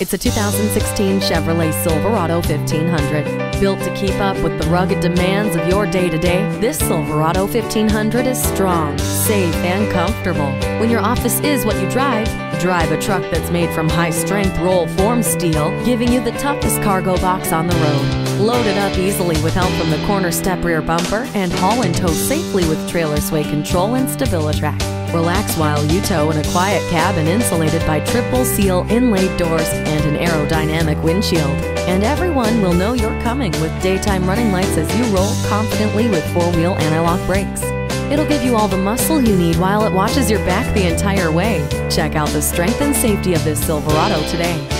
It's a 2016 Chevrolet Silverado 1500. Built to keep up with the rugged demands of your day to day, this Silverado 1500 is strong, safe, and comfortable. When your office is what you drive, drive a truck that's made from high strength roll form steel, giving you the toughest cargo box on the road. Load it up easily with help from the corner step rear bumper and haul and tow safely with trailer sway control and StabiliTrak. Relax while you tow in a quiet cabin insulated by triple seal inlaid doors and an aerodynamic windshield. And everyone will know you're coming with daytime running lights as you roll confidently with four wheel anti-lock brakes. It'll give you all the muscle you need while it watches your back the entire way. Check out the strength and safety of this Silverado today.